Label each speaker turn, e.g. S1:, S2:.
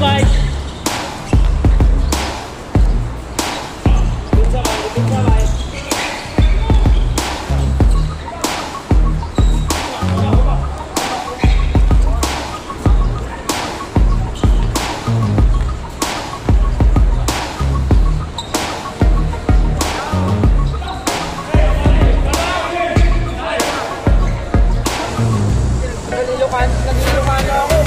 S1: quay đứng ra bài đứng ra bài Hãy subscribe cho kênh Ghiền Mì Gõ Để không bỏ lỡ những video hấp dẫn